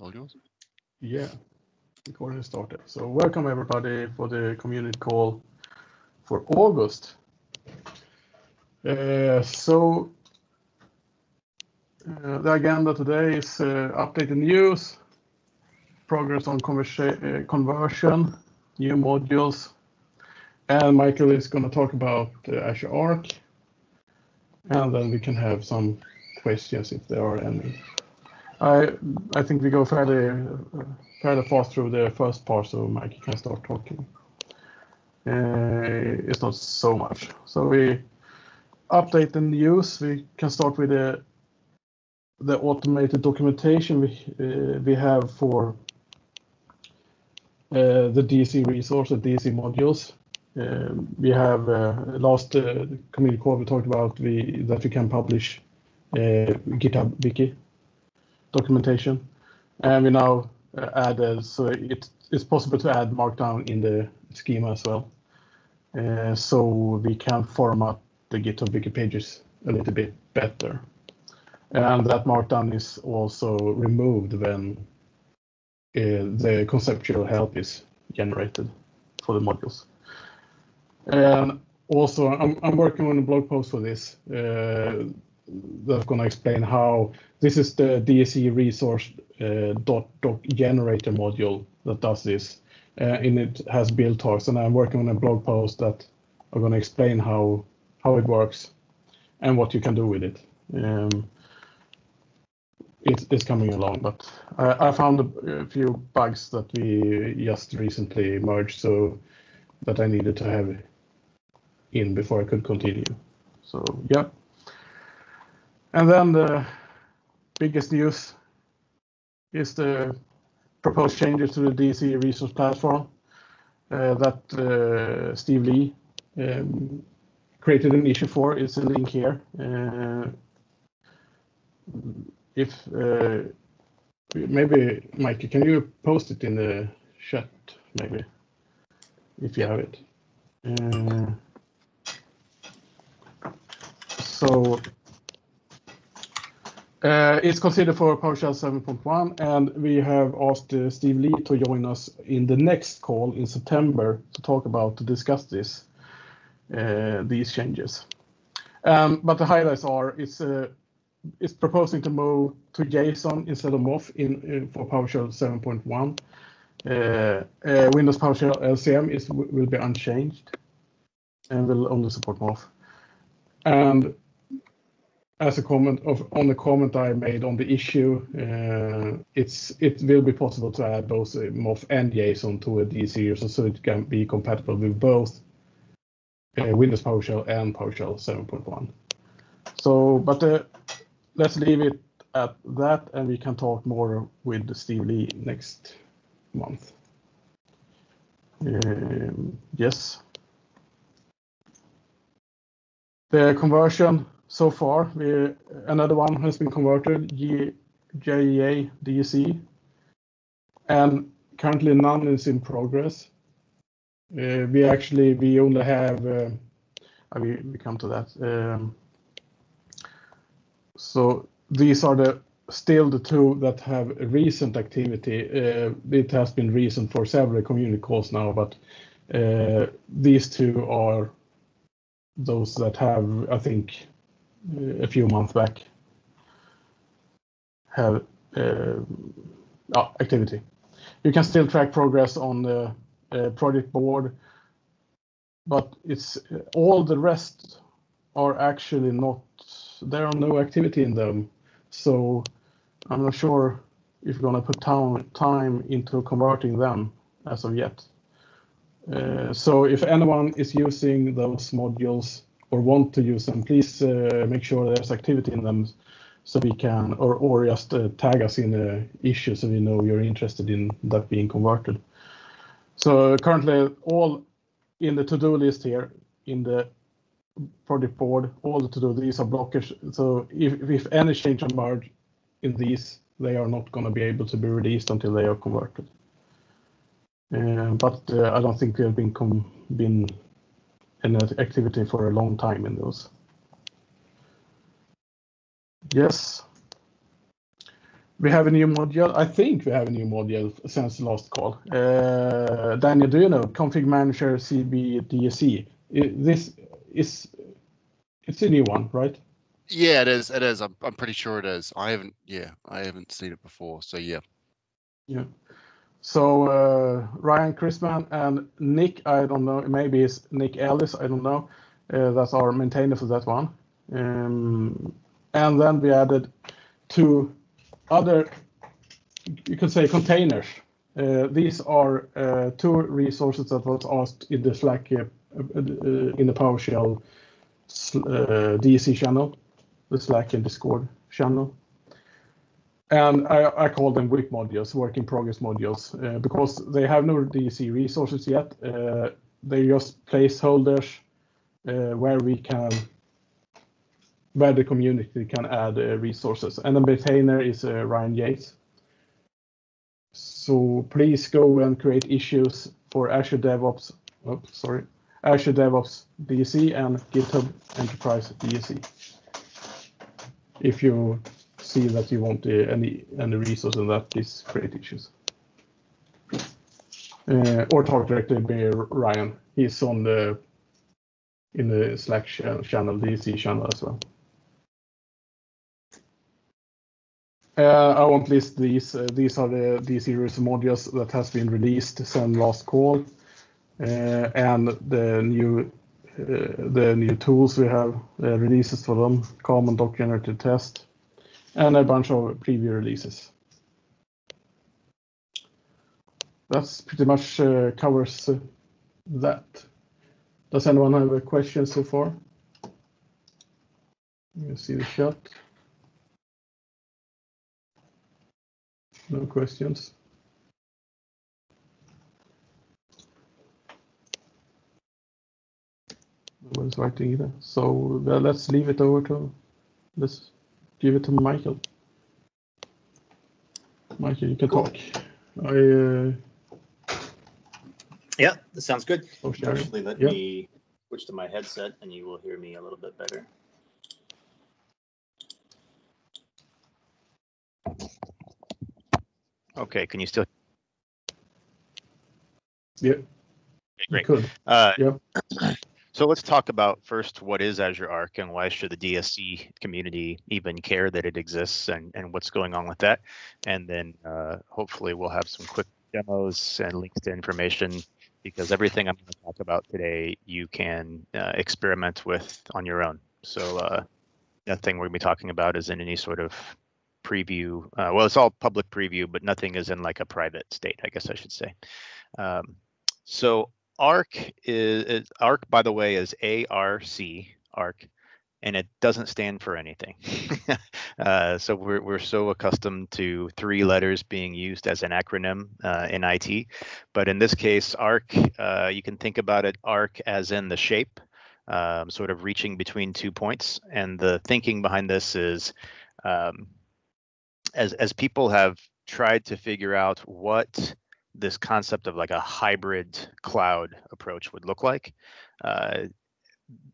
All yours. Yeah, recording started. So welcome everybody for the community call for August. Uh, so uh, the agenda today is uh, updated news, progress on uh, conversion, new modules, and Michael is going to talk about uh, Azure Arc, and then we can have some questions if there are any. I I think we go fairly fairly fast through the first part, so Mike can start talking. Uh, it's not so much. So we update the news. We can start with the the automated documentation we uh, we have for uh, the DSC resource, the DSC modules. Um, we have uh, last uh, community call we talked about we that we can publish uh, GitHub wiki documentation. And we now uh, added, so it, it's possible to add Markdown in the schema as well. Uh, so we can format the GitHub wiki pages a little bit better. And that Markdown is also removed when uh, the conceptual help is generated for the modules. And also, I'm, I'm working on a blog post for this uh, that's going to explain how this is the DSC resource uh, dot doc generator module that does this. Uh, and it has build talks, and I'm working on a blog post that are going to explain how how it works and what you can do with it. Um, it, it's coming along, but I, I found a, few bugs that we just recently merged, so that I needed to have in before I could continue. So yeah. And then the biggest news is the proposed changes to the DSC resource platform uh, that uh, Steve Lee um, created an issue for. It's a link here. Uh, if maybe Mike, can you post it in the chat? Maybe if you have it. Uh, it's considered for PowerShell 7.1, and we have asked uh, Steve Lee to join us in the next call in September to talk about, to discuss this, uh, these changes. Um, but the highlights are, it's, proposing to move to JSON instead of MOF in, for PowerShell 7.1. Uh, uh, Windows PowerShell LCM is, will be unchanged and will only support MOF. As a comment on the comment I made on the issue, uh, it's it will be possible to add both MOF and JSON to a DC user, so it can be compatible with both uh, Windows PowerShell and PowerShell 7.1. So, but uh, let's leave it at that, and we can talk more with Steve Lee next month. Um, yes. The conversion so far. We, another one has been converted, JEA DSC, and currently none is in progress. Uh, we actually we only have. Uh, we, we come to that. Um, so these are the still the two that have recent activity. Uh, it has been recent for several community calls now, but uh, these two are those that have, I think, a few months back have uh, activity. You can still track progress on the uh, project board, but it's all the rest are actually not. There are no activity in them, so I'm not sure if you're gonna put time into converting them as of yet. Uh, so if anyone is using those modules or want to use them, please uh, make sure there's activity in them so we can, or, or just uh, tag us in the issue so we know you're interested in that being converted. So currently all in the to-do list here in the project board, all the to-do, these are blockers. So if, if any change emerge in these, they are not going to be able to be released until they are converted. Uh, but uh, I don't think we have been been an activity for a long time in those. Yes. We have a new module. I think we have a new module since the last call. Uh, Daniel, do you know config manager CB DSC? This is it's a new one, right? Yeah, it is. It is. I'm, I'm pretty sure it is. I haven't. Yeah, I haven't seen it before. So yeah. Yeah. So uh, Ryan Chrisman and Nick, I don't know. Maybe it's Nick Ellis. I don't know. Uh, that's our maintainer for that one. Um, and then we added two other, you could say, containers. Uh, these are uh, two resources that was asked in the Slack uh, uh, in the PowerShell uh, DSC channel, the Slack and Discord channel. And I, I call them WIP modules, work in progress modules, uh, because they have no DSC resources yet. Uh, they're just placeholders uh, where we can, where the community can add uh, resources. And the maintainer is uh, Ryan Yates. So please go and create issues for Azure DevOps. Oops, sorry. Azure DevOps DSC and GitHub Enterprise DSC. If you see that you want any any resource in that, please create issues. Uh, or talk directly with Ryan. He's on the in the Slack channel, DSC channel as well. Uh, I won't list these. Uh, these are the DSC modules that has been released since last call. Uh, and the new uh, the new tools we have uh, releases for them, common doc generated test, and a bunch of preview releases. That's pretty much covers that. Does anyone have a question so far? You see the chat. No questions. Nobody's writing either. So uh, let's leave it over to, let's give it to Michael. Michael, you can cool. talk. I. Uh, yeah, this sounds good. Oh, Actually, let yeah. me switch to my headset and you will hear me a little bit better. Okay, can you still? Yeah. Okay, great. Could. Uh, yeah. So let's talk about first what is Azure Arc and why should the DSC community even care that it exists and, and what's going on with that. And then uh, hopefully we'll have some quick demos and links to information because everything I'm going to talk about today you can uh, experiment with on your own. So uh, nothing we're going to be talking about is in any sort of preview. Uh, well, it's all public preview, but nothing is in like a private state, I guess I should say. Um, so ARC is, ARC, by the way, is ARC, ARC, and it doesn't stand for anything. uh, so we're we're so accustomed to three letters being used as an acronym uh, in IT, but in this case, ARC, uh, you can think about it ARC as in the shape, um, sort of reaching between two points. And the thinking behind this is, um, as as people have tried to figure out what this concept of like a hybrid cloud approach would look like. Uh,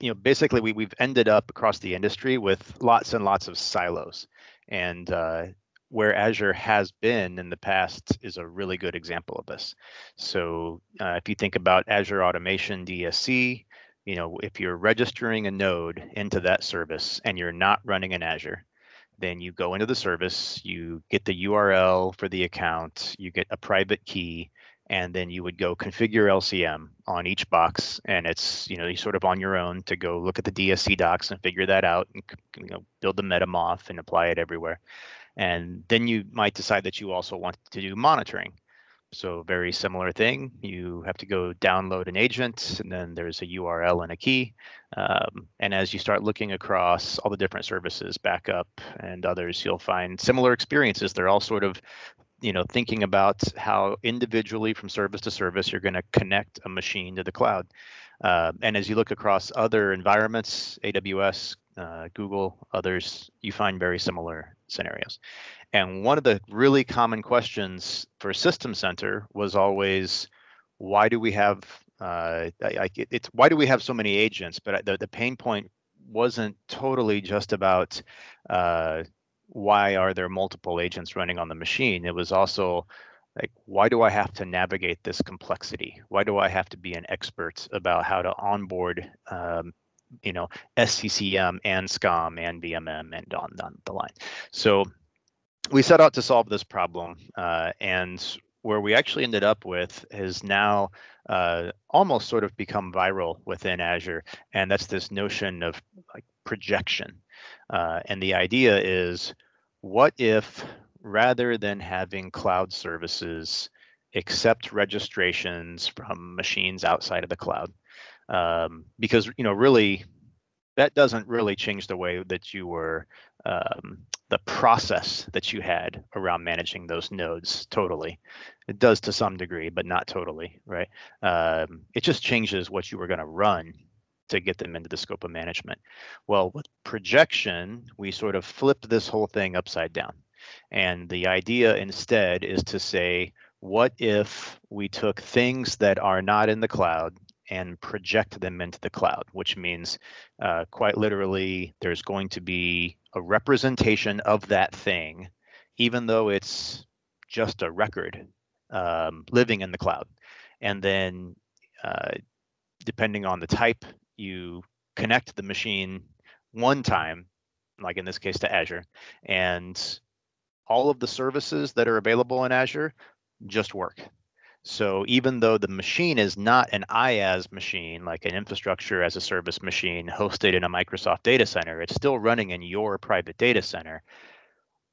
you know, basically, we we've ended up across the industry with lots and lots of silos, and uh, where Azure has been in the past is a really good example of this. So, uh, if you think about Azure Automation DSC, you know, if you're registering a node into that service and you're not running in Azure, then you go into the service, you get the URL for the account, you get a private key, and then you would go configure LCM on each box. And it's, you know, you sort of on your own to go look at the DSC docs and figure that out and you know, build the meta MOF and apply it everywhere. And then you might decide that you also want to do monitoring. So very similar thing. You have to go download an agent, and then there's a URL and a key. Um, and as you start looking across all the different services, backup and others, you'll find similar experiences. They're all sort of, you know, thinking about how individually from service to service you're going to connect a machine to the cloud. Uh, and as you look across other environments, AWS, uh, Google, others, you find very similar scenarios. And one of the really common questions for System Center was always, why do we have uh, like it, it's why do we have so many agents? But the the pain point wasn't totally just about uh, why are there multiple agents running on the machine? It was also like, why do I have to navigate this complexity? Why do I have to be an expert about how to onboard, um, you know, SCCM and SCOM and VMM and on down the line? So we set out to solve this problem, uh, and where we actually ended up with is now uh, almost sort of become viral within Azure, and that's this notion of like projection. Uh, and the idea is, what if rather than having cloud services accept registrations from machines outside of the cloud, um, because you know really that doesn't really change the way that you were um, the process that you had around managing those nodes totally. It does to some degree but not totally right? Um, it just changes what you were going to run to get them into the scope of management. Well with projection we sort of flipped this whole thing upside down. And the idea instead is to say what if we took things that are not in the cloud and project them into the cloud, which means uh, quite literally there's going to be a representation of that thing, even though it's just a record um, living in the cloud. And then, uh, depending on the type, you connect the machine one time, like in this case to Azure, and all of the services that are available in Azure just work. So even though the machine is not an IaaS machine, like an infrastructure as a service machine hosted in a Microsoft data center, it's still running in your private data center.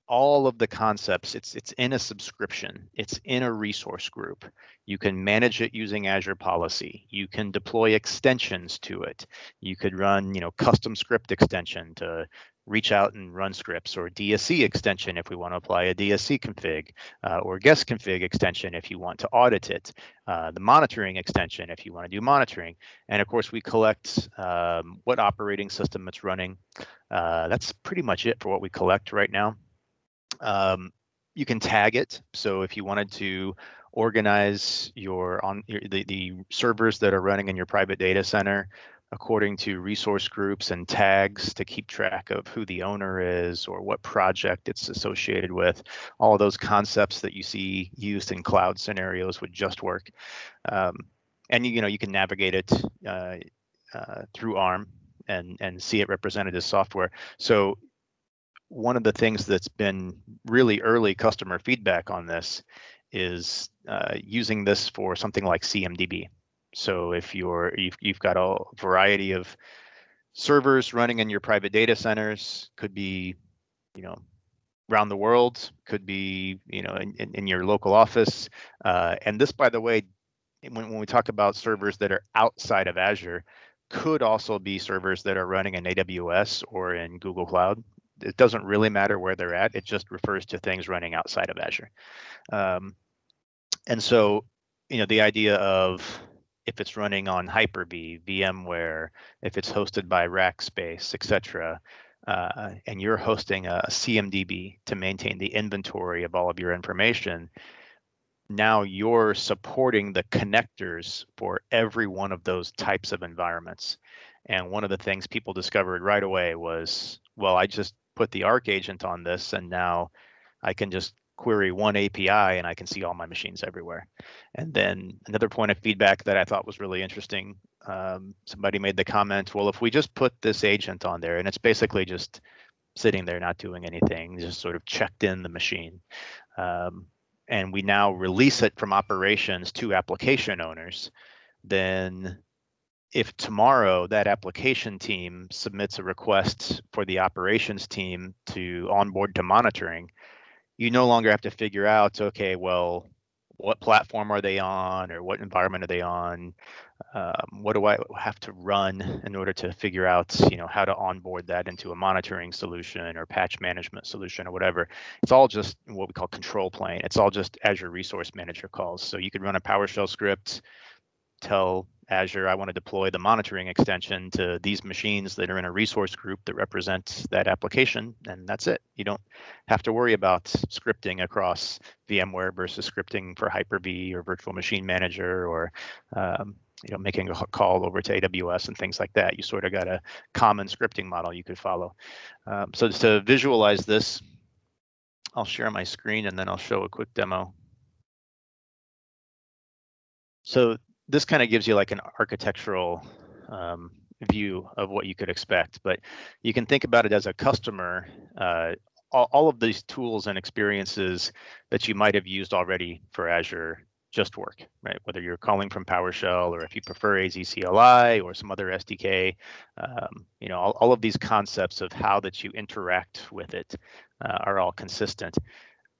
All of the concepts, it's it's in a subscription, it's in a resource group. You can manage it using Azure Policy. You can deploy extensions to it. You could run, you know, custom script extension to reach out and run scripts or DSC extension if we want to apply a DSC config uh, or guest config extension if you want to audit it, uh, the monitoring extension if you want to do monitoring. And of course, we collect um, what operating system it's running. Uh, that's pretty much it for what we collect right now. Um, you can tag it. So if you wanted to organize your on your, the, the servers that are running in your private data center according to resource groups and tags to keep track of who the owner is or what project it's associated with. All of those concepts that you see used in cloud scenarios would just work. Um, and you know you can navigate it uh, uh, through ARM and and see it represented as software. So one of the things that's been really early customer feedback on this is uh, using this for something like CMDB. So if you're you've, you've got a variety of servers running in your private data centers, could be, you know, around the world, could be, you know, in, in, in your local office. Uh, and this, by the way, when, when we talk about servers that are outside of Azure, could also be servers that are running in AWS or in Google Cloud. It doesn't really matter where they're at. It just refers to things running outside of Azure. Um, and so, you know, the idea of if it's running on Hyper-V, VMware, if it's hosted by Rackspace, etc., uh, and you're hosting a CMDB to maintain the inventory of all of your information, now you're supporting the connectors for every one of those types of environments. And one of the things people discovered right away was, well, I just put the Arc agent on this, and now I can just query one API and I can see all my machines everywhere. And then another point of feedback that I thought was really interesting, um, somebody made the comment, well, if we just put this agent on there and it's basically just sitting there not doing anything, just sort of checked in the machine. Um, and we now release it from operations to application owners, then if tomorrow that application team submits a request for the operations team to onboard to monitoring, you no longer have to figure out, okay, well, what platform are they on or what environment are they on? Um, what do I have to run in order to figure out, you know, how to onboard that into a monitoring solution or patch management solution or whatever? It's all just what we call control plane. It's all just Azure Resource Manager calls. So you could run a PowerShell script, tell Azure, I want to deploy the monitoring extension to these machines that are in a resource group that represents that application, and that's it. You don't have to worry about scripting across VMware versus scripting for Hyper-V or Virtual Machine Manager or um, you know making a call over to AWS and things like that. You sort of got a common scripting model you could follow. Um, so to visualize this, I'll share my screen and then I'll show a quick demo. So this kind of gives you like an architectural um, view of what you could expect, but you can think about it as a customer. Uh, all, all of these tools and experiences that you might have used already for Azure just work, right? Whether you're calling from PowerShell or if you prefer AZ-CLI or some other SDK, um, you know, all, all of these concepts of how that you interact with it uh, are all consistent.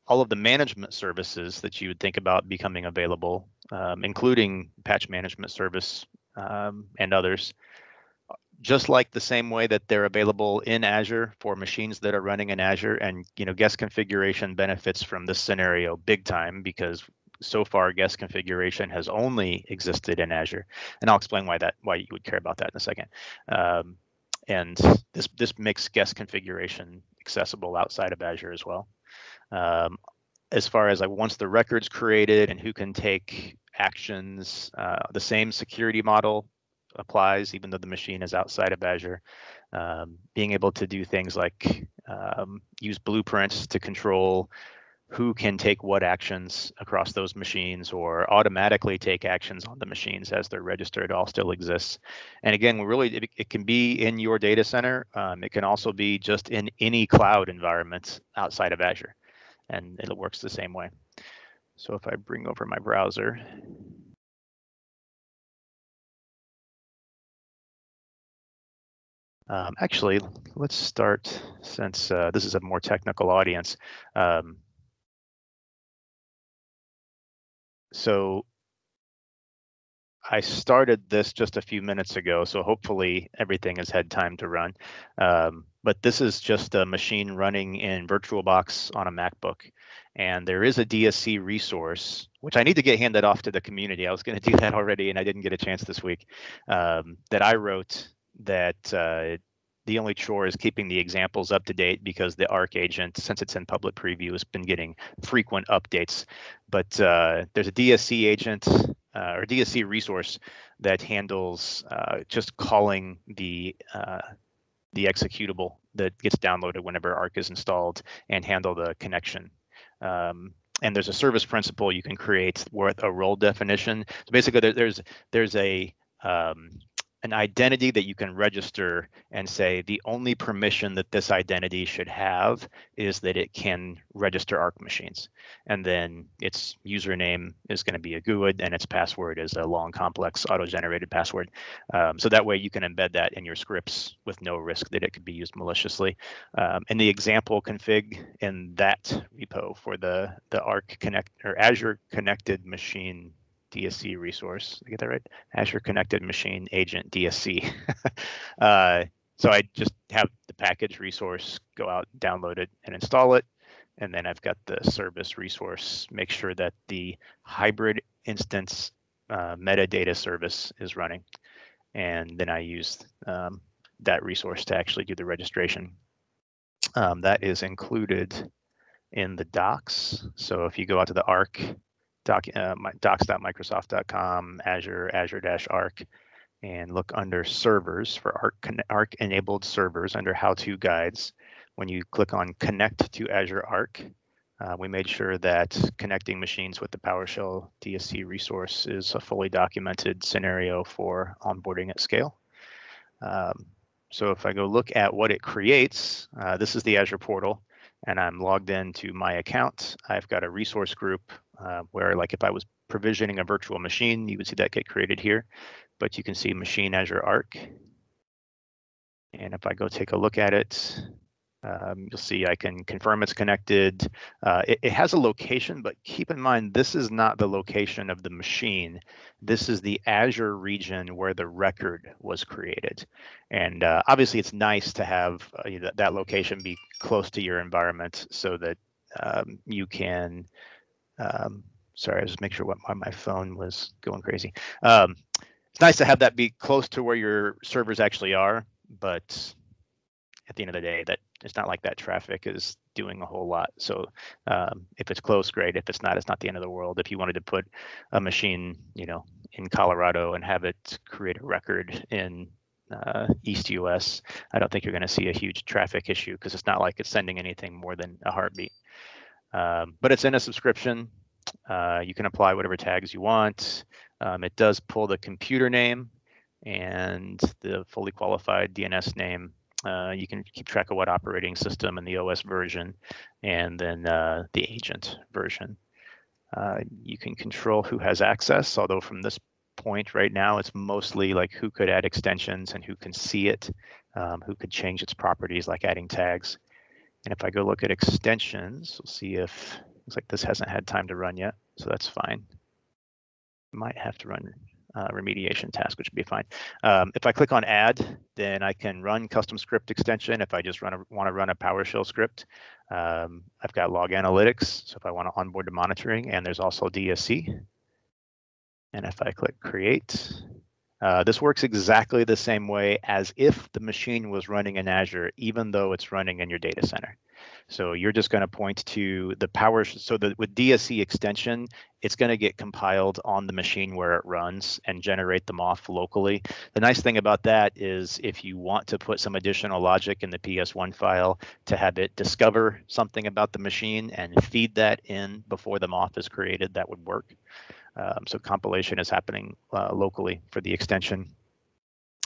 All of the management services that you would think about becoming available, um, including patch management service um, and others, just like the same way that they're available in Azure for machines that are running in Azure and you know guest configuration benefits from this scenario big time because so far guest configuration has only existed in Azure, and I'll explain why that why you would care about that in a second. Um, and this this makes guest configuration accessible outside of Azure as well. Um, as far as like once the record's created and who can take actions, uh, the same security model applies even though the machine is outside of Azure. Um, being able to do things like um, use blueprints to control who can take what actions across those machines or automatically take actions on the machines as they're registered all still exists. And again, we really, it, it can be in your data center. Um, it can also be just in any cloud environment outside of Azure, and it works the same way. So if I bring over my browser, Um, actually, let's start since uh, this is a more technical audience. Um, so I started this just a few minutes ago, so hopefully everything has had time to run. Um, but this is just a machine running in VirtualBox on a MacBook. And there is a DSC resource, which I need to get handed off to the community. I was going to do that already, and I didn't get a chance this week, um, that I wrote that uh, the only chore is keeping the examples up to date because the ARC agent, since it's in public preview, has been getting frequent updates. But uh, there's a DSC agent uh, or DSC resource that handles uh, just calling the uh, the executable that gets downloaded whenever ARC is installed and handle the connection. Um, and there's a service principal you can create with a role definition. So basically, there, there's there's a um, an identity that you can register and say the only permission that this identity should have is that it can register ARC machines. And then its username is going to be a GUID and its password is a long, complex auto-generated password. Um, so that way you can embed that in your scripts with no risk that it could be used maliciously. Um, and the example config in that repo for the, the ARC Connect or Azure Connected Machine DSC resource. I get that right? Azure Connected Machine Agent DSC. uh, so I just have the package resource go out, download it, and install it. And then I've got the service resource, make sure that the hybrid instance uh, metadata service is running. And then I use um, that resource to actually do the registration. Um, that is included in the docs. So if you go out to the ARC doc, uh, docs.microsoft.com, Azure, Azure-Arc, and look under servers for Arc, Arc enabled servers under how to guides. When you click on connect to Azure Arc, uh, we made sure that connecting machines with the PowerShell DSC resource is a fully documented scenario for onboarding at scale. Um, so if I go look at what it creates, uh, this is the Azure portal and I'm logged into my account. I've got a resource group uh, where like if I was provisioning a virtual machine, you would see that get created here, but you can see machine Azure Arc. And if I go take a look at it, um, you'll see I can confirm it's connected. Uh, it, it, has a location, but keep in mind, this is not the location of the machine. This is the Azure region where the record was created. And uh, obviously it's nice to have uh, that, that location be close to your environment so that um, you can um, sorry, I was just make sure what my, my phone was going crazy. Um, it's nice to have that be close to where your servers actually are, but at the end of the day, that it's not like that traffic is doing a whole lot. So um, if it's close, great. If it's not, it's not the end of the world. If you wanted to put a machine, you know, in Colorado and have it create a record in uh, East US, I don't think you're going to see a huge traffic issue because it's not like it's sending anything more than a heartbeat. Um, but it's in a subscription. Uh, you can apply whatever tags you want. Um, it does pull the computer name and the fully qualified DNS name. Uh, you can keep track of what operating system and the OS version, and then uh, the agent version. Uh, you can control who has access, although from this point right now, it's mostly like who could add extensions and who can see it, um, who could change its properties like adding tags. And if I go look at extensions, we'll see if, looks like this hasn't had time to run yet, so that's fine. Might have to run uh, remediation task, which would be fine. Um, if I click on add, then I can run custom script extension. If I just run want to run a PowerShell script, um, I've got log analytics. So if I want to onboard to monitoring, and there's also DSC. And if I click create, uh, this works exactly the same way as if the machine was running in Azure, even though it's running in your data center. So you're just going to point to the power. So that with DSC extension, it's going to get compiled on the machine where it runs and generate the MOF locally. The nice thing about that is if you want to put some additional logic in the PS1 file to have it discover something about the machine and feed that in before the MOF is created, that would work. Um, so compilation is happening uh, locally for the extension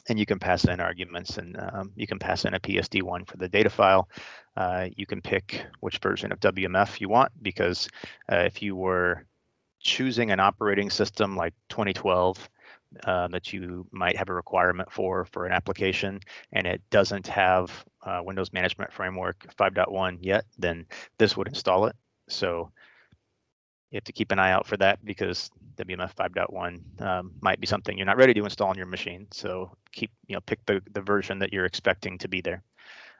and you can pass in arguments and um, you can pass in a PSD1 for the data file. Uh, you can pick which version of WMF you want because uh, if you were choosing an operating system like 2012 uh, that you might have a requirement for for an application and it doesn't have uh, Windows Management Framework 5.1 yet, then this would install it. So you have to keep an eye out for that because WMF 5.1 um, might be something you're not ready to install on your machine. So keep, you know, pick the, the version that you're expecting to be there.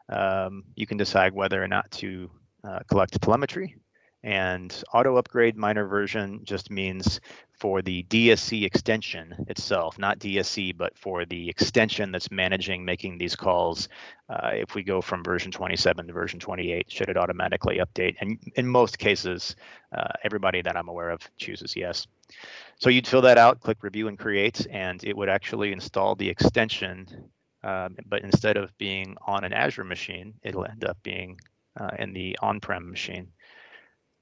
Um, you can decide whether or not to uh, collect telemetry and auto upgrade minor version just means for the DSC extension itself, not DSC, but for the extension that's managing making these calls. Uh, if we go from version 27 to version 28, should it automatically update? And in most cases, uh, everybody that I'm aware of chooses yes. So you'd fill that out, click review and create, and it would actually install the extension. Um, but instead of being on an Azure machine, it'll end up being uh, in the on-prem machine.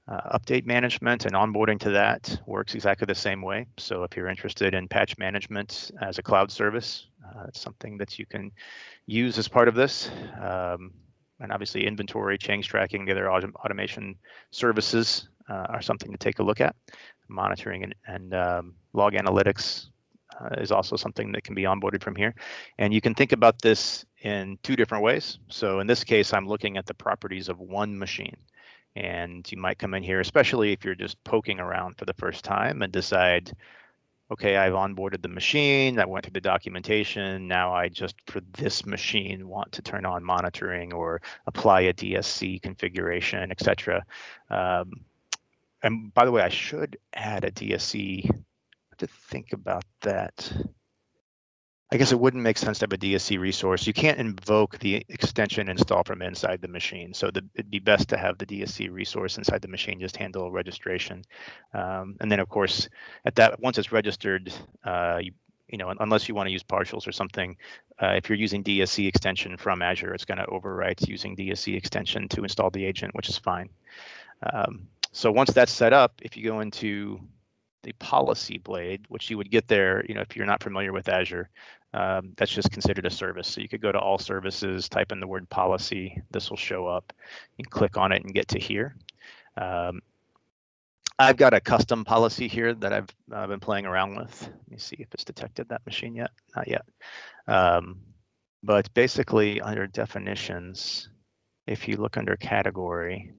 Uh, update management and onboarding to that works exactly the same way. So if you're interested in patch management as a cloud service, uh, it's something that you can use as part of this. Um, and obviously inventory, change tracking, the other autom automation services uh, are something to take a look at. Monitoring and, and um, log analytics uh, is also something that can be onboarded from here. And you can think about this in two different ways. So in this case, I'm looking at the properties of one machine. And you might come in here, especially if you're just poking around for the first time and decide, okay, I've onboarded the machine, I went through the documentation. Now I just, for this machine, want to turn on monitoring or apply a DSC configuration, etc. Um, and by the way, I should add a DSC to think about that. I guess it wouldn't make sense to have a DSC resource. You can't invoke the extension install from inside the machine. So the, it'd be best to have the DSC resource inside the machine just handle registration. Um, and then of course, at that once it's registered, uh, you, you know, unless you want to use partials or something, uh, if you're using DSC extension from Azure, it's going to overwrite using DSC extension to install the agent, which is fine. Um, so once that's set up, if you go into the policy blade, which you would get there, you know, if you're not familiar with Azure, um, that's just considered a service. So you could go to all services, type in the word policy, this will show up. and click on it and get to here. Um, I've got a custom policy here that I've uh, been playing around with. Let me see if it's detected that machine yet. Not yet. Um, but basically under definitions, if you look under category,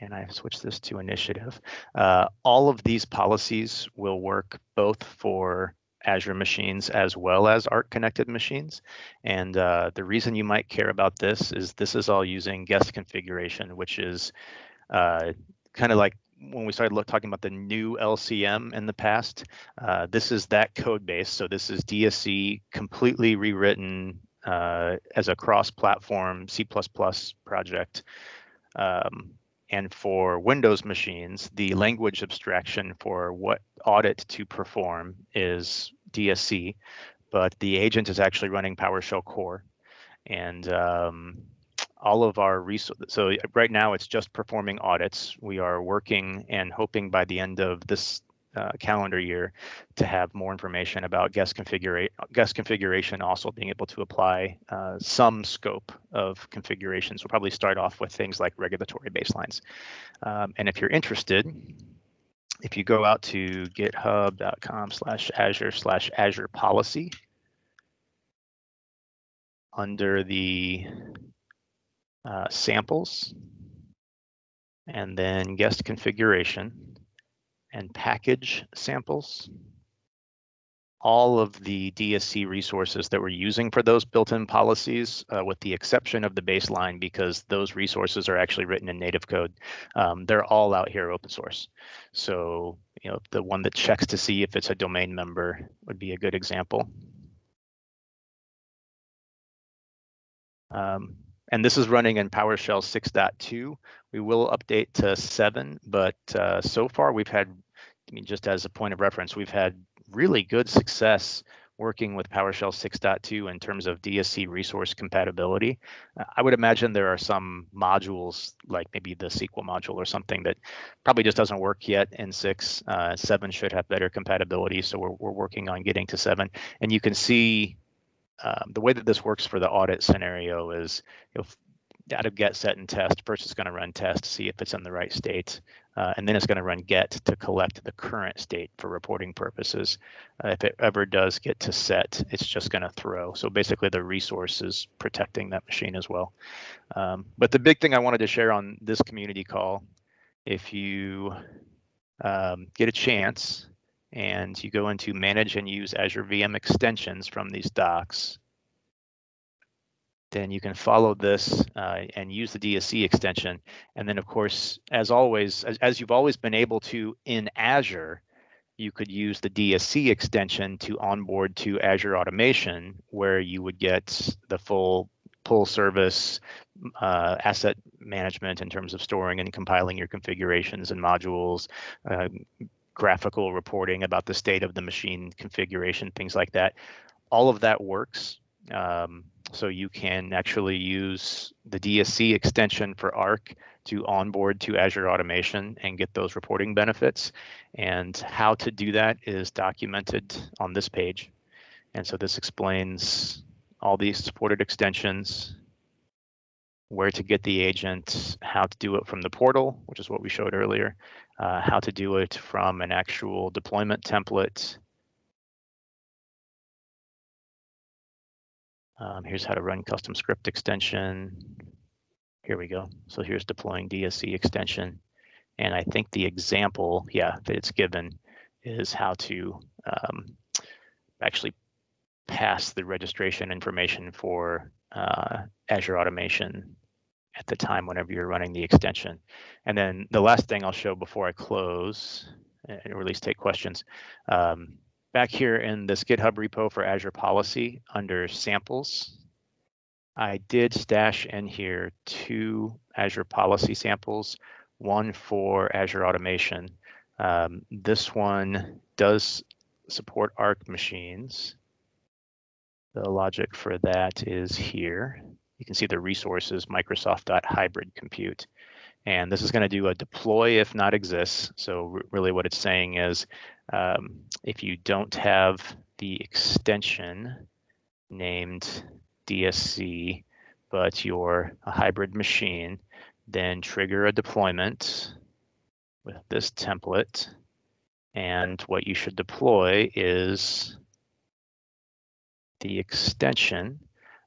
and I've switched this to initiative. Uh, all of these policies will work both for Azure machines as well as Arc connected machines. And uh, the reason you might care about this is this is all using guest configuration, which is uh, kind of like when we started talking about the new LCM in the past, uh, this is that code base. So this is DSC completely rewritten uh, as a cross-platform C++ project. Um, and for Windows machines, the language abstraction for what audit to perform is DSC, but the agent is actually running PowerShell core. And um, all of our resources. So right now it's just performing audits. We are working and hoping by the end of this uh, calendar year to have more information about guest configuration. Guest configuration also being able to apply uh, some scope of configurations. We'll probably start off with things like regulatory baselines. Um, and if you're interested, if you go out to github.com slash azure slash azure policy under the uh, samples and then guest configuration and package samples. All of the DSC resources that we're using for those built-in policies, uh, with the exception of the baseline, because those resources are actually written in native code, um, they're all out here open source. So, you know, the one that checks to see if it's a domain member would be a good example. Um, and this is running in PowerShell 6.2. We will update to 7, but uh, so far we've had, I mean, just as a point of reference, we've had really good success working with PowerShell 6.2 in terms of DSC resource compatibility. Uh, I would imagine there are some modules like maybe the SQL module or something that probably just doesn't work yet in 6. Uh, 7 should have better compatibility, so we're, we're working on getting to 7. And you can see um, the way that this works for the audit scenario is you know, out of get, set, and test, first it's going to run test to see if it's in the right state, uh, and then it's going to run get to collect the current state for reporting purposes. Uh, if it ever does get to set, it's just going to throw. So basically the resource is protecting that machine as well. Um, but the big thing I wanted to share on this community call, if you um, get a chance, and you go into manage and use Azure VM extensions from these docs, then you can follow this uh, and use the DSC extension. And then of course, as always, as, as, you've always been able to in Azure, you could use the DSC extension to onboard to Azure Automation, where you would get the full pull service uh, asset management in terms of storing and compiling your configurations and modules, uh, graphical reporting about the state of the machine configuration, things like that. All of that works. Um, so you can actually use the DSC extension for Arc to onboard to Azure Automation and get those reporting benefits. And how to do that is documented on this page. And so this explains all these supported extensions, where to get the agent, how to do it from the portal, which is what we showed earlier, uh, how to do it from an actual deployment template. Um, here's how to run custom script extension. Here we go. So here's deploying DSC extension. And I think the example, yeah, that it's given is how to um, actually pass the registration information for uh, Azure Automation at the time whenever you're running the extension. And then the last thing I'll show before I close, at least take questions, um, back here in this GitHub repo for Azure Policy under samples, I did stash in here two Azure Policy samples, one for Azure Automation. Um, this one does support ARC machines. The logic for that is here you can see the resources Microsoft.hybrid compute. And this is going to do a deploy if not exists. So really what it's saying is um, if you don't have the extension named DSC, but you're a hybrid machine, then trigger a deployment with this template. And what you should deploy is the extension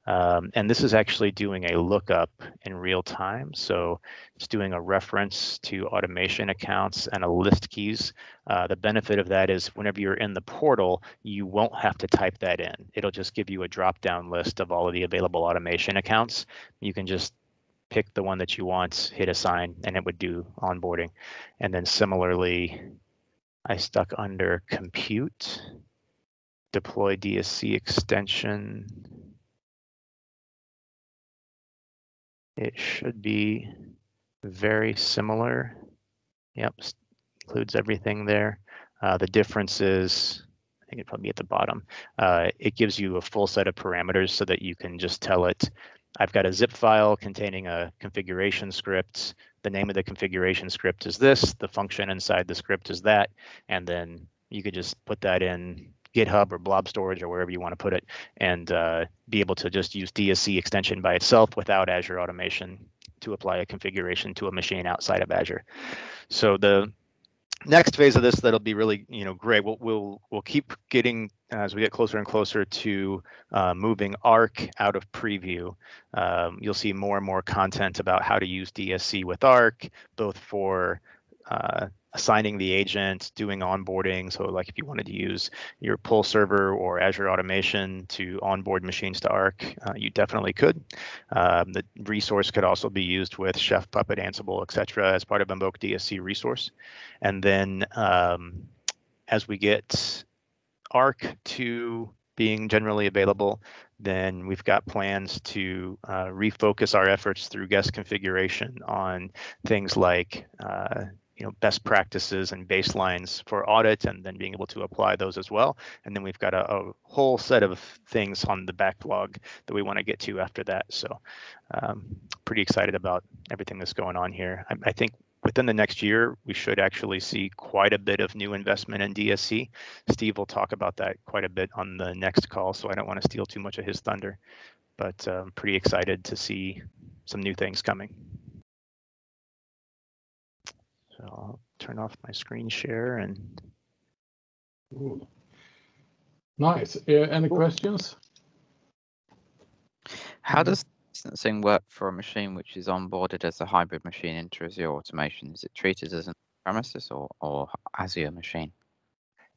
um, and this is actually doing a lookup in real time. So it's doing a reference to automation accounts and a list keys. Uh, the benefit of that is whenever you're in the portal, you won't have to type that in. It'll just give you a drop down list of all of the available automation accounts. You can just pick the one that you want, hit assign, and it would do onboarding. And then similarly, I stuck under compute, deploy DSC extension. It should be very similar. Yep, includes everything there. Uh, the difference is, I think it'd probably be at the bottom. Uh, it gives you a full set of parameters so that you can just tell it I've got a zip file containing a configuration script. The name of the configuration script is this, the function inside the script is that, and then you could just put that in GitHub or Blob Storage or wherever you want to put it, and uh, be able to just use DSC extension by itself without Azure Automation to apply a configuration to a machine outside of Azure. So the next phase of this that'll be really you know great we'll we'll, we'll keep getting as we get closer and closer to uh, moving arc out of preview um, you'll see more and more content about how to use dsc with arc both for uh, assigning the agent, doing onboarding. So like if you wanted to use your pull server or Azure automation to onboard machines to Arc, uh, you definitely could. Um, the resource could also be used with Chef, Puppet, Ansible, etc. as part of Invoke DSC resource. And then um, as we get Arc to being generally available, then we've got plans to uh, refocus our efforts through guest configuration on things like uh, you know best practices and baselines for audit and then being able to apply those as well. And then we've got a, a whole set of things on the backlog that we want to get to after that. So um, pretty excited about everything that's going on here. I, I, think within the next year we should actually see quite a bit of new investment in dsc steve will talk about that quite a bit on the next call so i don't want to steal too much of his thunder. But i'm um, pretty excited to see some new things coming so I'll turn off my screen share and. Ooh. Nice. Uh, any cool. questions? How does licensing work for a machine which is onboarded as a hybrid machine into Azure Automation? Is it treated as an premises or, or Azure machine?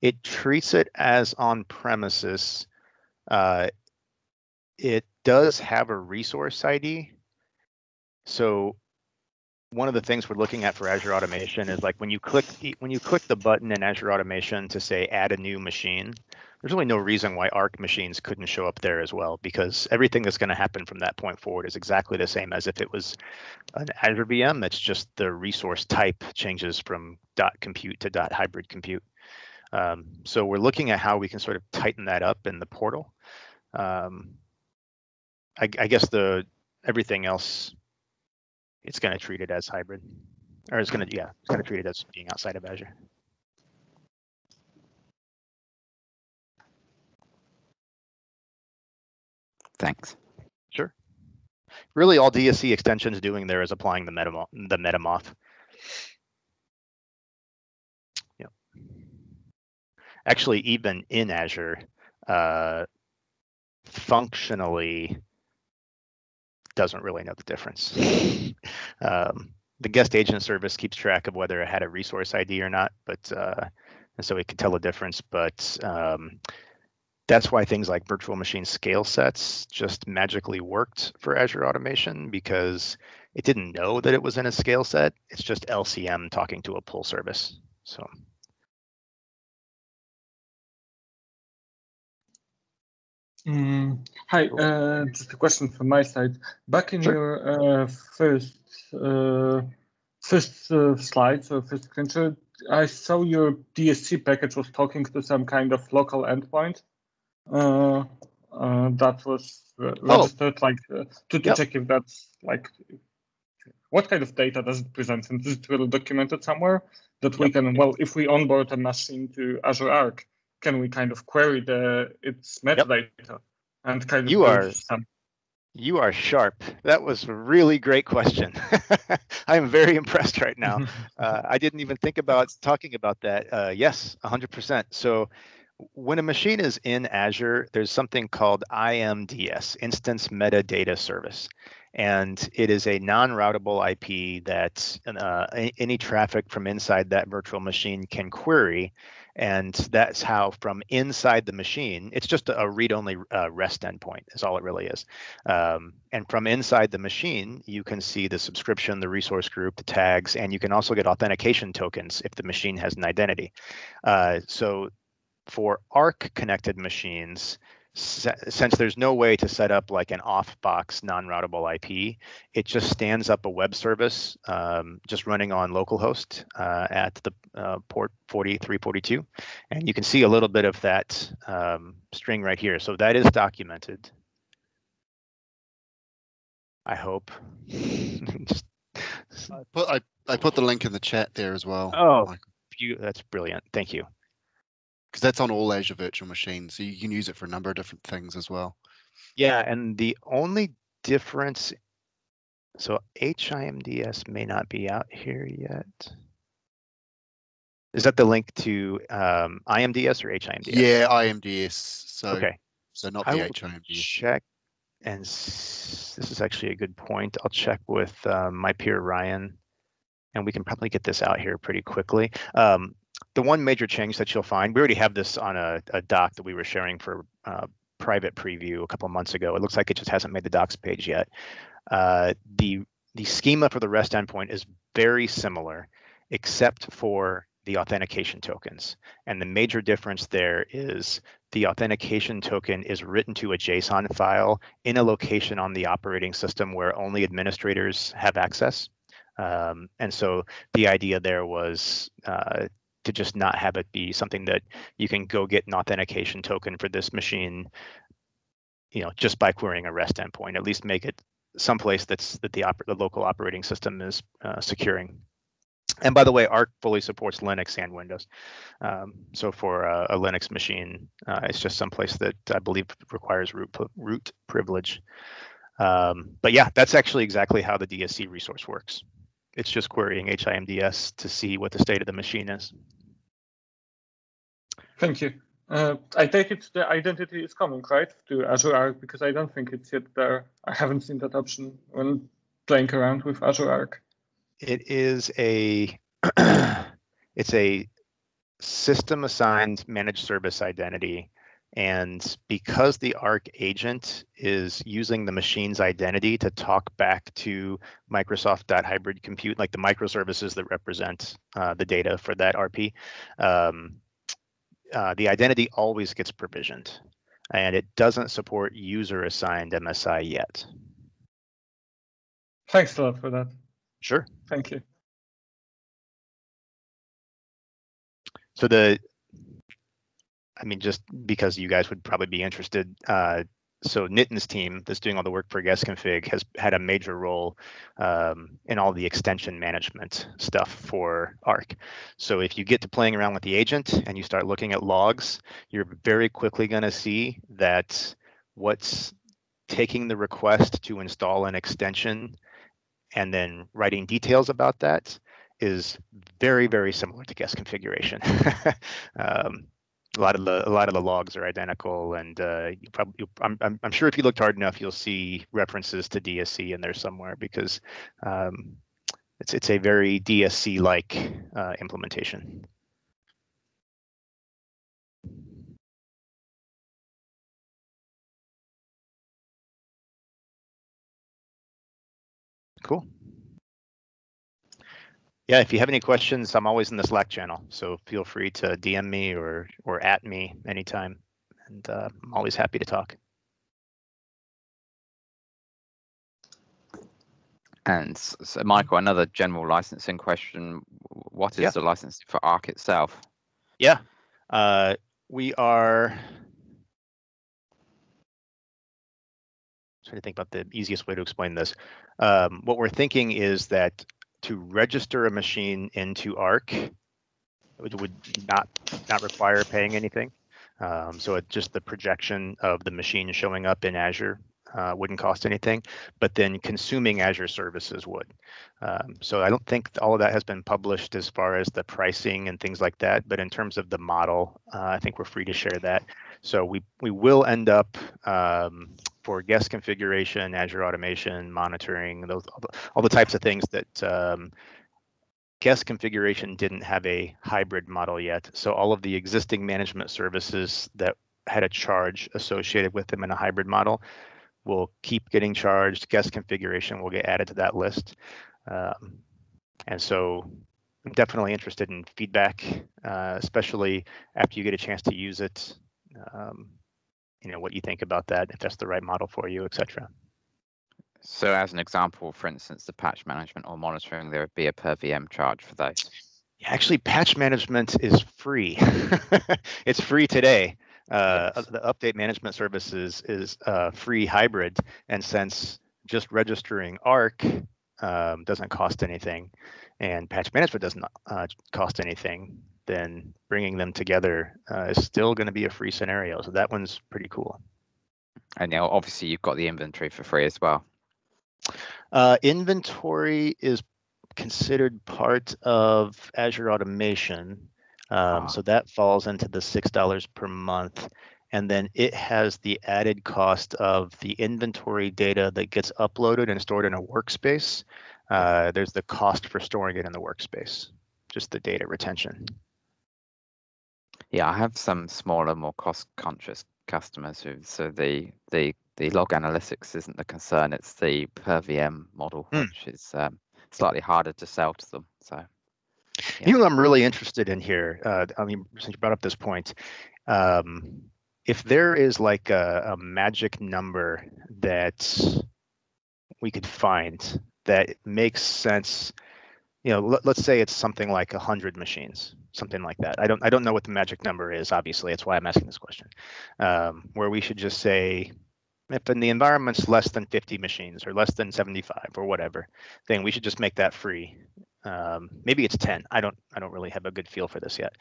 It treats it as on premises. Uh, it does have a resource ID. So one of the things we're looking at for Azure Automation is like when you click when you click the button in Azure Automation to say add a new machine, there's really no reason why Arc machines couldn't show up there as well because everything that's going to happen from that point forward is exactly the same as if it was an Azure VM. It's just the resource type changes from dot compute to dot hybrid compute. Um, so we're looking at how we can sort of tighten that up in the portal. Um, I, I guess the everything else it's going to treat it as hybrid, or it's going to yeah, it's going to treat it as being outside of Azure. Thanks. Sure. Really, all DSC extensions doing there is applying the meta the meta MOF. Yep. Actually, even in Azure, uh, functionally, doesn't really know the difference. um, the guest agent service keeps track of whether it had a resource ID or not, but uh, and so it can tell the difference. But um, that's why things like virtual machine scale sets just magically worked for Azure Automation because it didn't know that it was in a scale set. It's just LCM talking to a pull service. So. Mm, hi, uh, just a question from my side. Back in sure. your uh, first uh, first uh, slide, so first screenshot, I saw your DSC package was talking to some kind of local endpoint uh, uh, that was oh. registered, oh. like to, to yep. check if that's like what kind of data does it present, and is it really documented somewhere that yep. we can well, if we onboard a machine to Azure Arc can we kind of query the its metadata yep. and kind of you are some... you are sharp. That was a really great question. I am very impressed right now. Uh, i didn't even think about talking about that. Uh, yes 100% so when a machine is in azure there's something called IMDS instance metadata service and it is a non-routable IP that uh, any traffic from inside that virtual machine can query and that's how from inside the machine, it's just a read-only uh, REST endpoint is all it really is. Um, and from inside the machine, you can see the subscription, the resource group, the tags, and you can also get authentication tokens if the machine has an identity. Uh, so for ARC connected machines, since there's no way to set up like an off-box non-routable IP, it just stands up a web service um, just running on localhost uh, at the uh, port 4342, and you can see a little bit of that um, string right here. So that is documented. I hope. Just, I put I, I put the link in the chat there as well. Oh, you, that's brilliant. Thank you. Because that's on all Azure virtual machines, so you can use it for a number of different things as well. Yeah, and the only difference, so HIMDS may not be out here yet. Is that the link to um, IMDS or HIMDS? Yeah, IMDS. So okay. So not the HIMDS. Check and this is actually a good point. I'll check with um, my peer Ryan, and we can probably get this out here pretty quickly. Um, the one major change that you'll find, we already have this on a, a doc that we were sharing for uh, private preview a couple months ago. It looks like it just hasn't made the docs page yet. Uh, the the schema for the REST endpoint is very similar, except for the authentication tokens. And the major difference there is the authentication token is written to a JSON file in a location on the operating system where only administrators have access. Um, and so the idea there was uh, to just not have it be something that you can go get an authentication token for this machine, you know, just by querying a REST endpoint. At least make it someplace that's that the, the local operating system is uh, securing. And by the way, Arc fully supports Linux and Windows. Um, so for a, a Linux machine, uh, it's just someplace that I believe requires root root privilege. Um, but yeah, that's actually exactly how the DSC resource works. It's just querying HIMDS to see what the state of the machine is. Thank you. Uh, I take it the identity is coming, right, to Azure Arc because I don't think it's yet there. I haven't seen that option when playing around with Azure Arc. It is a it's a system assigned managed service identity. And because the Arc agent is using the machine's identity to talk back to Microsoft.hybrid compute, like the microservices that represent uh, the data for that RP, um, uh, the identity always gets provisioned. And it doesn't support user assigned MSI yet. Thanks a lot for that. Sure. Thank you. So the, I mean, just because you guys would probably be interested, uh, so Nitin's team that's doing all the work for guest config has had a major role um, in all the extension management stuff for Arc. So if you get to playing around with the agent and you start looking at logs, you're very quickly going to see that what's taking the request to install an extension and then writing details about that is very, very similar to guest configuration. um, a lot of the a lot of the logs are identical, and uh, you probably I'm, I'm, I'm sure if you looked hard enough, you'll see references to DSC in there somewhere because um, it's it's a very DSC like uh, implementation. Cool. Yeah, if you have any questions, I'm always in the Slack channel, so feel free to DM me or or at me anytime, and uh, I'm always happy to talk. And so, Michael, another general licensing question: What is yeah. the license for Arc itself? Yeah, uh, we are trying to think about the easiest way to explain this. Um, what we're thinking is that to register a machine into ARC it would not not require paying anything. Um, so it just the projection of the machine showing up in Azure uh, wouldn't cost anything, but then consuming Azure services would. Um, so I don't think all of that has been published as far as the pricing and things like that. But in terms of the model, uh, I think we're free to share that. So we we will end up um, for guest configuration, Azure automation, monitoring, those all the, types of things that um, guest configuration didn't have a hybrid model yet. So all of the existing management services that had a charge associated with them in a hybrid model will keep getting charged. Guest configuration will get added to that list. Um, and so I'm definitely interested in feedback, uh, especially after you get a chance to use it. Um, you know what you think about that, if that's the right model for you, etc. So, as an example, for instance, the patch management or monitoring, there would be a per VM charge for those. Actually, patch management is free. it's free today. Uh, yes. The update management services is uh, free hybrid, and since just registering Arc um, doesn't cost anything, and patch management doesn't uh, cost anything, then bringing them together uh, is still going to be a free scenario. So that one's pretty cool. And now, obviously, you've got the inventory for free as well. Uh, inventory is considered part of Azure Automation. Um, ah. So that falls into the $6 per month. And then it has the added cost of the inventory data that gets uploaded and stored in a workspace. Uh, there's the cost for storing it in the workspace, just the data retention. Yeah, I have some smaller, more cost-conscious customers who so the the the log analytics isn't the concern; it's the per VM model, mm. which is um, slightly harder to sell to them. So, yeah. even though I'm really interested in here, uh, I mean, since you brought up this point, um, if there is like a, a magic number that we could find that makes sense you know let, us say it's something like 100 machines something like that. I don't i don't know what the magic number is obviously. That's why i'm asking this question. Um, where we should just say if in the environment's less than 50 machines or less than 75 or whatever then we should just make that free. Um, maybe it's 10 i don't i don't really have a good feel for this yet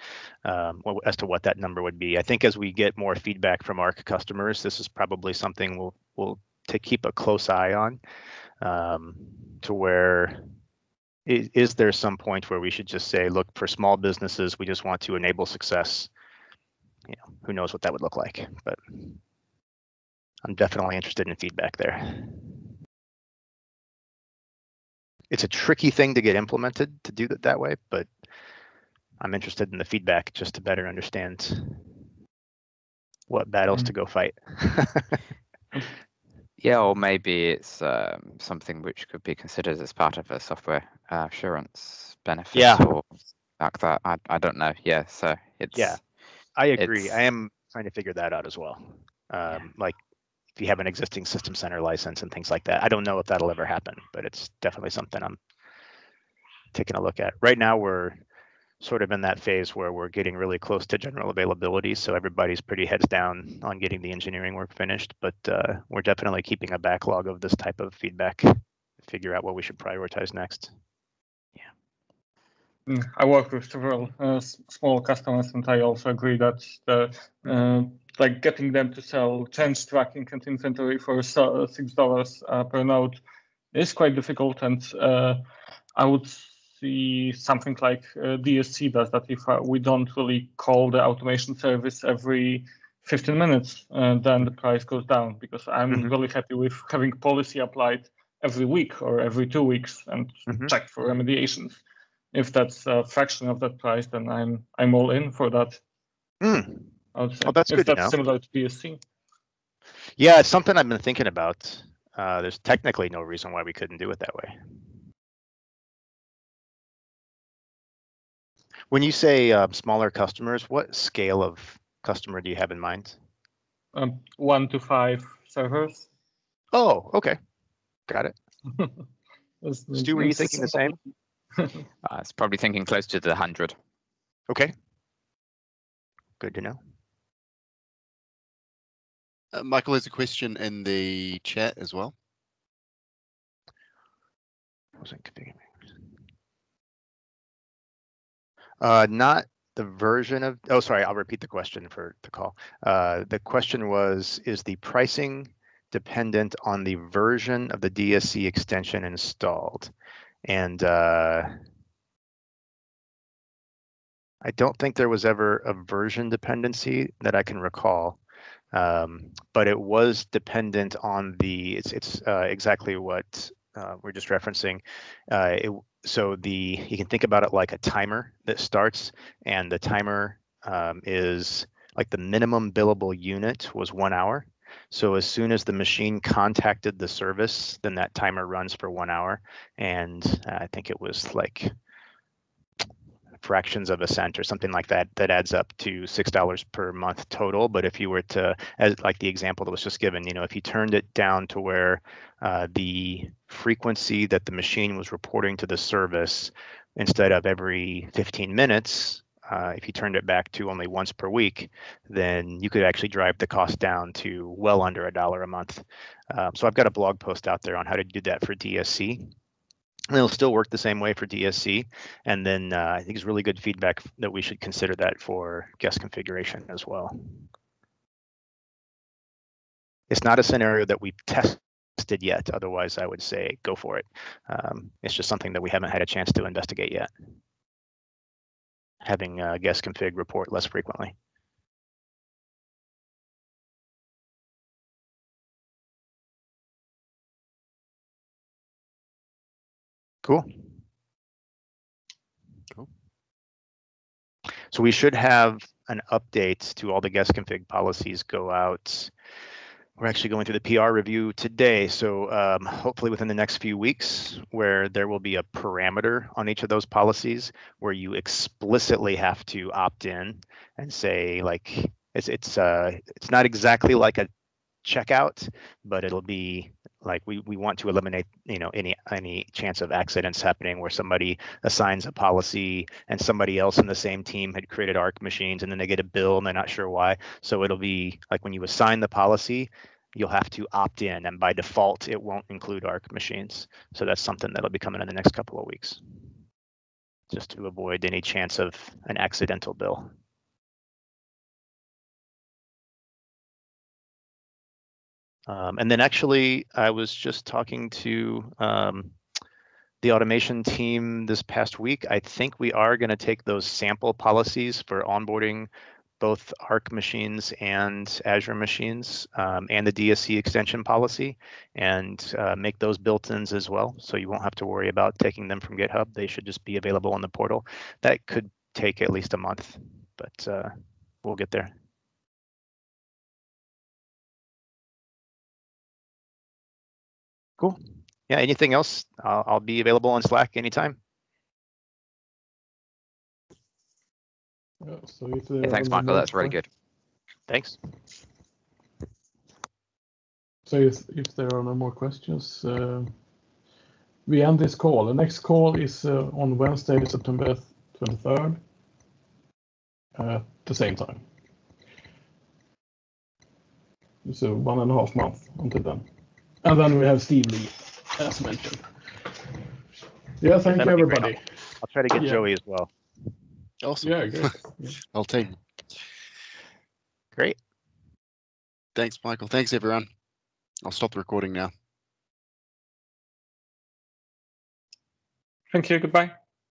um, as to what that number would be. I think as we get more feedback from our customers this is probably something we'll we'll to keep a close eye on um, to where is, is there some point where we should just say, look, for small businesses, we just want to enable success? You know, who knows what that would look like, but I'm definitely interested in feedback there. It's a tricky thing to get implemented to do it that way, but I'm interested in the feedback just to better understand what battles mm -hmm. to go fight. Yeah, or maybe it's um, something which could be considered as part of a software uh, assurance benefit yeah. or like that. I, I don't know. Yeah, so it's yeah, I agree. I am trying to figure that out as well. Um, yeah. Like if you have an existing system center license and things like that, I don't know if that'll ever happen, but it's definitely something I'm taking a look at. Right now, we're sort of in that phase where we're getting really close to general availability. So everybody's pretty heads down on getting the engineering work finished, but uh, we're definitely keeping a backlog of this type of feedback to figure out what we should prioritize next. Yeah. Mm, I work with several uh, small customers, and I also agree that the uh, like getting them to sell change tracking and inventory for six dollars uh, per node is quite difficult, and uh, I would see something like uh, DSC does that if uh, we don't really call the automation service every 15 minutes, uh, then the price goes down because I'm mm-hmm. really happy with having policy applied every week or every two weeks and mm-hmm. check for remediations. If that's a fraction of that price, then I'm I'm all in for that. Mm. Oh, that's if good that's similar to DSC. Yeah, it's something I've been thinking about. Uh, there's technically no reason why we couldn't do it that way. When you say uh, smaller customers, what scale of customer do you have in mind? Um, one to five servers. Oh, okay. Got it. Stu, were you thinking the same? uh, was probably thinking close to the 100. Okay. Good to know. Uh, Michael has a question in the chat as well. Wasn't configuring. Uh, not the version of, oh, sorry, I'll repeat the question for the call. Uh, the question was, is the pricing dependent on the version of the DSC extension installed? And uh, I don't think there was ever a version dependency that I can recall, um, but it was dependent on the, it's, it's uh, exactly what uh, we're just referencing. Uh, it, so the you can think about it like a timer that starts, and the timer um, is like the minimum billable unit was one hour. So as soon as the machine contacted the service, then that timer runs for one hour, and I think it was like fractions of a cent or something like that that adds up to six dollars per month total but if you were to as like the example that was just given you know if you turned it down to where uh, the frequency that the machine was reporting to the service instead of every 15 minutes uh, if you turned it back to only once per week, then you could actually drive the cost down to well under a dollar a month. Um, so I've got a blog post out there on how to do that for DSC. And it'll still work the same way for DSC. And then uh, I think it's really good feedback that we should consider that for guest configuration as well. It's not a scenario that we've tested yet. Otherwise, I would say go for it. Um, it's just something that we haven't had a chance to investigate yet. Having a guest config report less frequently. Cool. Cool. So we should have an update to all the guest config policies go out. We're actually going through the PR review today, so um, hopefully within the next few weeks, where there will be a parameter on each of those policies where you explicitly have to opt in and say like it's it's uh it's not exactly like a checkout, but it'll be like we, we want to eliminate you know any any chance of accidents happening where somebody assigns a policy and somebody else in the same team had created arc machines and then they get a bill and they're not sure why. So it'll be like when you assign the policy you'll have to opt in and by default it won't include arc machines. So that's something that'll be coming in the next couple of weeks just to avoid any chance of an accidental bill Um, and then actually, I was just talking to um, the automation team this past week. I think we are going to take those sample policies for onboarding both Arc machines and Azure machines um, and the DSC extension policy and uh, make those built-ins as well. So you won't have to worry about taking them from GitHub. They should just be available on the portal. That could take at least a month, but uh, we'll get there. Cool. Yeah, anything else? I'll, I'll be available on Slack anytime. Yeah, so if Yeah, thanks, Michael. That's really good. Thanks. So if, if there are no more questions, uh, we end this call. The next call is uh, on Wednesday, September 23rd at the same time. So one and a half month until then. And then we have Steve Lee, as mentioned. Yeah, thank That'll you, be great. everybody. I'll try to get Yeah. Joey as well. Awesome. Yeah, great. I'll take. Great. Thanks, Michael. Thanks, everyone. I'll stop the recording now. Thank you. Goodbye.